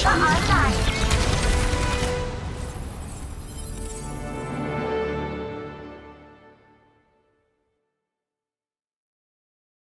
to our side.